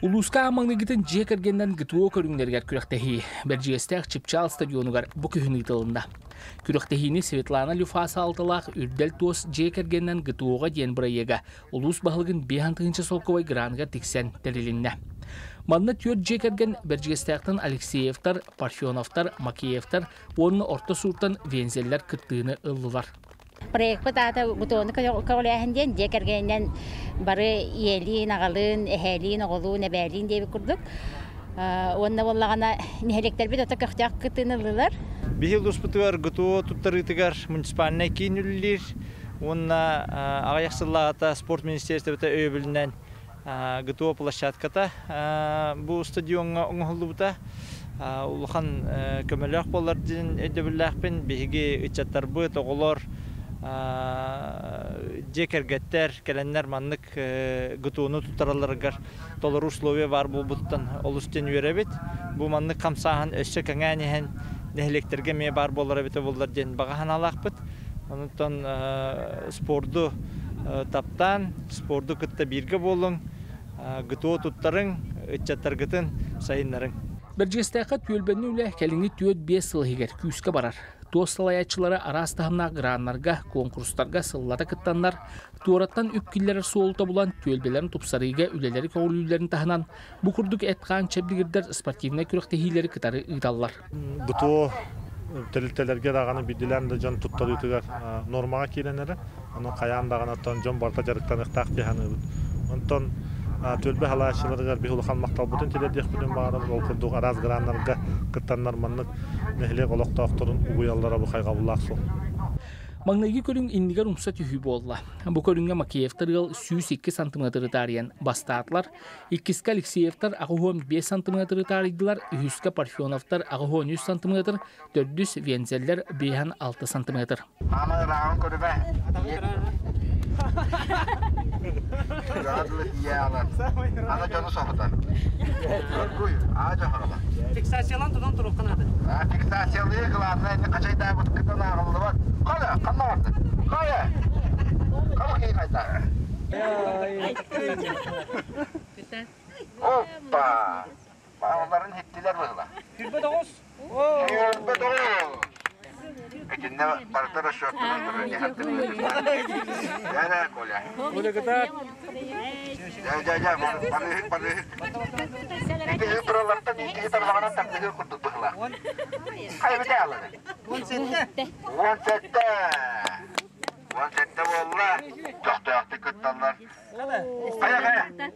Улуска амаңнығытын жек әргенден гытуо көріңдергер күректехи. Бәржиестәк Чипчал стадионугар бұкі хүні тылында. Күректехини Светлана Люфаса алтылақ үрдел туос жек әргенден гытуоға ден бұрайега. Улус бағылығын бейхан тығынша солковай гранға тіксен тәрелінне. Манна түйет жек әрген Бәржиестәктен Алексеевтар, Парфеновтар, Макеевтар, оның орта суртан вензеллер кыттыыны ыллылар. Проект ата бутоны кавляхынден декергенен бары иелин агалын эхелин оголун эбелин деп курдук. Онна боллагана нехелектер бит ота кахтак кытынылылар Бихил дуспутугар гутуо туттарытыгар муниципальный кинүллир онна агаяқсыллағата спорт министерствота өйбілінен гутуо площадката бу стадионга оңолубута улахан көмөлөк болар дин эдебилляхпин биһиги ычаттарбы тоголор жекергеттер келеннер маннык гутууну тутараларыгар толор условия бар булбуттан олустен үйребит бу маннык камсахан өссө кеңэнихен нехелектерге ме бар болар бите булдар ден багахан алакпыт онуттан спорду таптан спорду кытта бирге болуң гытуу туттарың ычаттаргытын сайыннарың Бәржестәқі төлбәні үлі кәліңі түйет бес сылығығар күйіске барар. Туос салаячылары арас тағымна граннарға, конкурстарға сыллары кыттандар, туараттан үпкілері соолта булан төлбелерін тупсарыға үлелері көңілілерін тахынан, бұ күрдік әтқан чәбдігірдер спортивный күректехилері кытары ыдаллар. Бұту тәлітелерге дағаны биділерін де жан тұттары үтігер нормаға кейленері, оны қаян дағаны тон жон барта жарықтан ықтақ дегені Онтон төлбе халаашыларыгар бихулахан мактал бутун теледиэх билен баары ол курдук араз граннарга кыттаннар маннык нехле голоктоокторун угуяллара бу хайга буллаак сол Маңнайги көрүң иннигер умса түйі болла. Бу көрүңге Макеевтаргал 102 сантиметр тариян бастаатлар, иккиске Алексеевтар ағухон 5 сантиметр таридылар, үхіске Парфеновтар ағухон 100 сантиметр, 400 вензеллер 5-6 сантиметр. Ана соқыдан. Көргөй, ажа хала. Фиксациялан тудан туруп канады. А фиксациялы кыланы эndi качайда бут кытын 가자 간다 가야 가보게 가자 Hoppa. Bana onların hittiler burada. 29. 29. لكن برطر الشوك برطر حتى لا لا كولا كولا كتاب جا جا جا بريه بريه تيجي ترى لطن تيجي ترى لما نتم تيجي كنت تبخلا هاي بدي على وان ستة وان ستة وان ستة والله تحتي تحتي كنت الله هيا هيا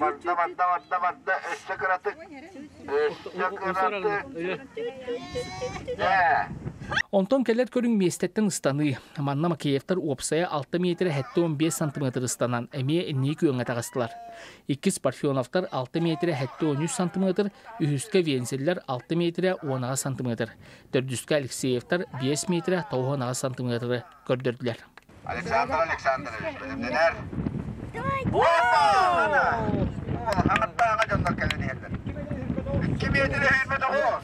مرد مرد مرد مرد اشتكرتك اشتكرتك Онтон келер көрүң местеттен ыстаны. Манна Макеевтар опсая 6 метр 15 сантиметр ыстанан, эме не күйөңө тагыстылар. Иккис Парфеновтар 6 метр 13 сантиметр, үхүскө Вензеллер 6 метр 10 сантиметр. Төрдүскө Алексеевтар 5 метр 9 сантиметр көрдөрдүлөр. Александр Александрович, білімденер. Аңа жондар келді дегендер. Iki metre hürmet oğuz.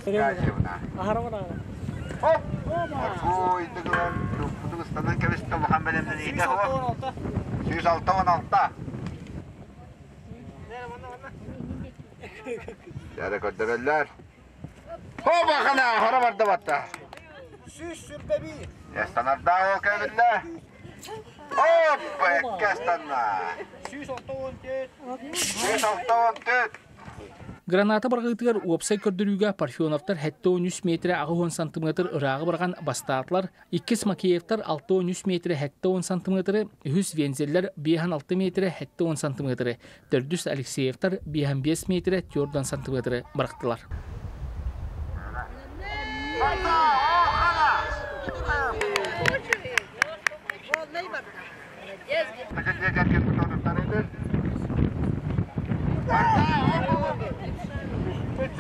Gajivna. Аһарамана. Hop! Ой, dıgılan. Kudüstan'dan keviste bakan benim neydi o? 106 16. Yere kötübeller. Ho bakana, hora vardı batta. Süs sürbe bir. Yastanarda o keville. Hop! Ekkestanna. Süs ottoon teet. 106 14. Граната баргытыгар уопсай көрдүрүүгө Парфеновтар 7-13 метр 10 сантиметр ырагы барган бастаатлар, иккис Макеевтар 6-13 метр 7-10 сантиметр, үхүс Вензеллер 5-6 метр 7-10 сантиметр, төрдүс Алексеевтар 5 метр 4 сантиметр барктылар. Bakın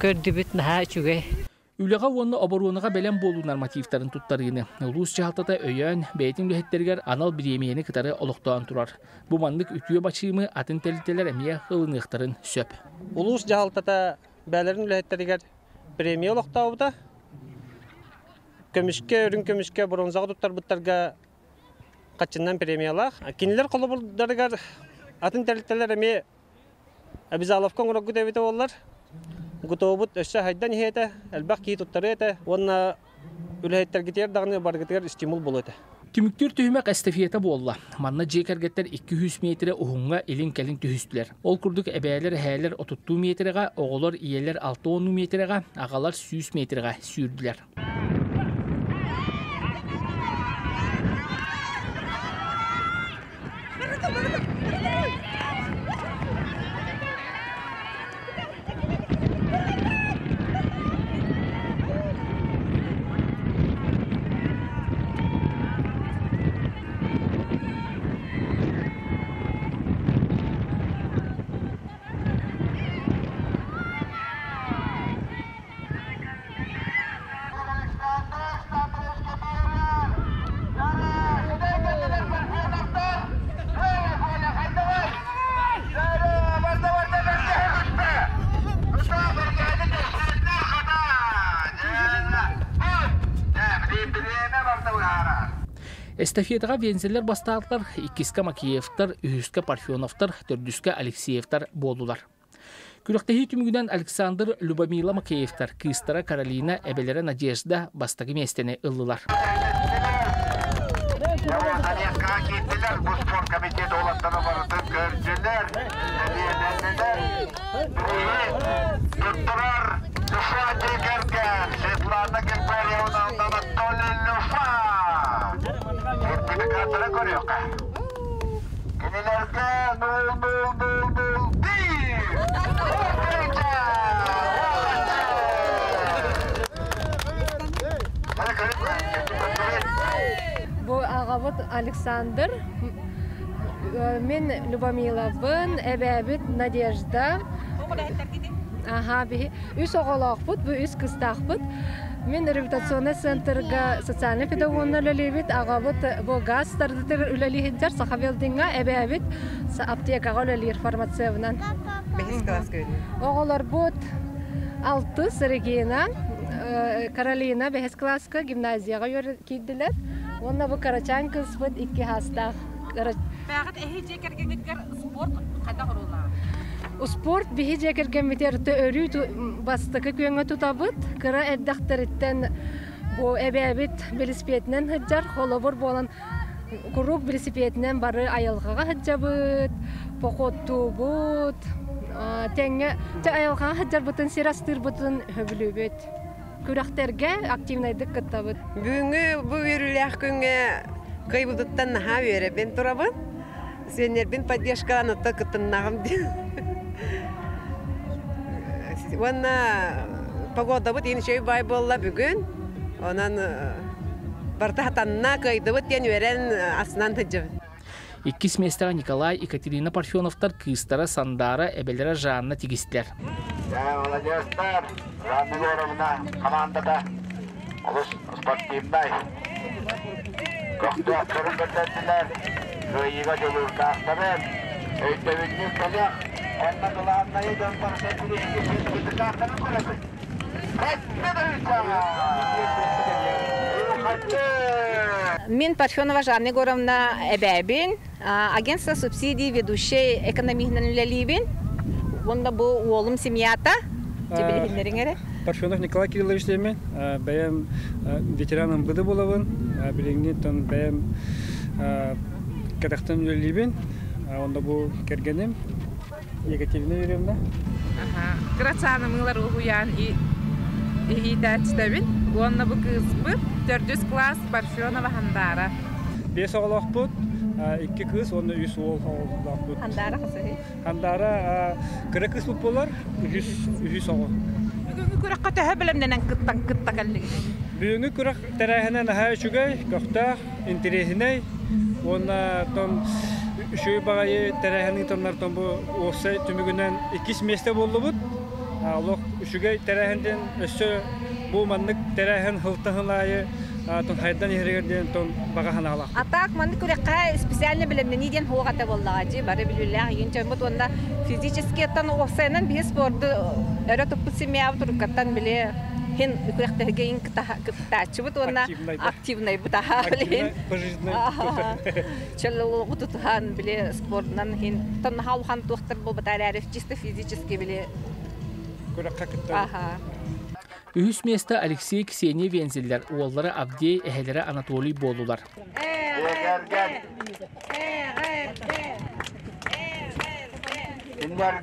көрдібіт наға үчүге. Үлеға онны оборуынаға бәлем болу нормативтарын туттарыны. Улус жалтата өйөн бәйтін анал биремиені кытары олықтуан турар. Бу мандык үтüе бачымы атын тәлителер әмия сөп. Улус жалтата бәлерін үләттерігер премия олықтауыда. Көмішке, өрін көмішке, бронзаға тұттар бұттарға қатчыннан премиялақ. Кинилер қолы атын тәлітелер әме олар. Гутобут өссө хайдан хете, әлбәк ки туттары эте, онна үләйттер гитер дагны бар гитер стимул болот. Түмүктүр түймәк эстафета болла. Манна жекергеттер 200 метре ухунга илин келин түһүстүлер. Ол курдук эбәлер хәлер 30 метрга, оголор иелер 6-10 метрга, агалар 100 метрга сүйрдүлер. Эстафетаға вензелер бастаалар иккиска Макеевтар, үһүска Парфеновтар, төрдүска Алексеевтар болулар. Күрәктәһи түмүгүнән Александр Любомила Макеевтар, Кыстара Каролина, Эбелере Надежда бастагы местене ыллылар. Анекка Нул нул нул нул bir. Hadi görün. Бу агабыт Александр. Мен Любомиловын, эбәбит Надежда. Ага, би үс оголоқпут, бу үс кыстақпут. Мен реабилитационный центрга социальный педагогны лөлебит, агабыт бу газ тардытыр үлелихинтер сахавелдинга эбәбит са аптекага лөлер фармацевнан. Оголор бут алты Регина, э, Каролина бехес класска гимназияга йөр киддилер. Онна бу Карачан кызбыт икки хаста. Бәгыт эһи жекергенгер спорт кайда құрулар? Спорт биһи жекерген митер төрү бастыкы көңө тутабыт. Кыра эддахтарыттан бу эбәбит велосипеднен хыджар холобур болан курук велосипеднен бары айылгага хыджабыт, покоттубут. Теңге те айылгага хыджар бутын сирастыр бутын хөбүлүбүт. Күрәхтерге активнайдык кыттабыт. Бүгүнгү бу үрүлэх күнгө кыйбылдыттан наха бере бен турабын. Сенер бен поддержкалан отта кытыннагым. Ванна погода бут ини чөй бай болла бүгүн. Онан барта хатанна кыйды бут ен верен асынан тыжып. Иккис местага Николай, Екатерина Парфеновтар, Кыстара, Сандара, Эбелере Жанна тигистилер. Я молодежьтар, Жанна Егоровна, командада, олыс спортивный. Көкті ақырын көрсетілер, жойыға Мин Парфенова Жанна Егоровна Эбәбин, а, агентство субсидий ведущий экономичный лелибин. Онда бу уолум семьята. Парфенов Николай Кириллович демен, бәйем ветераным быды болабын, билеңни тон бәйем кадақтан үлелибин, онда бу кергенем, Екатерина Юрьевна. Грацианы мылар угуян и. Онна бу кызбы, төрдүс класс Парфенова Хандара. Бес бұд, oğul oğulak бұд. Хандара хасыһы. Хандара кыры кыз бұд болар, кыттан кытта. Бүгінгі тәрәхінен үшігай, көқтақ, интересіней, оны тон үшөй багайы тәрәһәнин тоннартон бу осы түмүгүнен икис месте боллубут олох үшүгей тәрәһәнден өссө бу маннык тәрәһән хылтыһылайы тон хайдан ерегерден тон бага ханалах Атак ман күрәккә специально белемне нидән хугата буллагы бары билүләр янча бу онда физически тан осенен би спортды эре тупы семья туркаттан биле хин күрәктәге ин кытачы бу онда активный бу таха билен Чаллы утутхан биле спортнан хин тан халхан доктор бу чисто физически биле күрәккә кытта Аха. Үһүс места Алексей Ксения Вензеллер, уоллары Авдей Анатолий болулар. Онна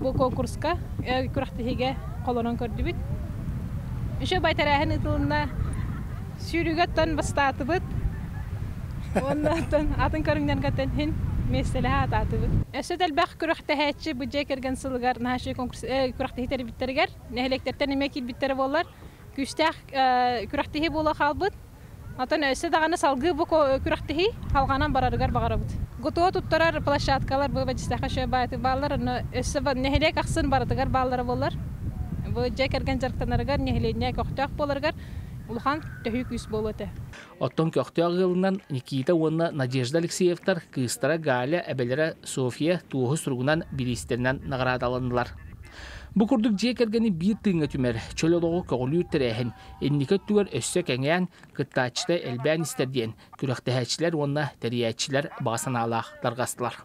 бу конкурска күрәхтәһигә колонон көрдү бит. Үше байтараһын итылында сүйрүгәттән бастаты бит. Оннан атын көрүнгән гәтен хин меселеһа ататыбыт. Эсетел бах күрәхтәһәче бу җәкергән сылгар нәһәши конкурс күрәхтәһи тәре биттергәр. Нәһәлектәртән неме кил биттер болар. Күстәх күрәхтәһи була халбыт. Багарабыт. Гото туттарар площадкалар бу бәҗистәхә шәбәте баллар, эсе нәһәлек аксын баратыгар баллар болар. Бу җәкергән җарктанаргар нәһәленә кохтак боларгар. Улхан төһү күс болоты. Оттон көқтө ағылынан Никита уонна Надежда Алексеевтар кыстара Галя әбелері София туғы сұрғынан билистерінен нағырадаланылар. Бу курдук жие кергени бир тыыңа түмер, чөлөлогу көголүү тирээхин, энникет түгер өссө кеңээн кыттаачыта элбээн истердиен, күрөхтэһээчилер уонна терияачилер баасан алаах даргастылар.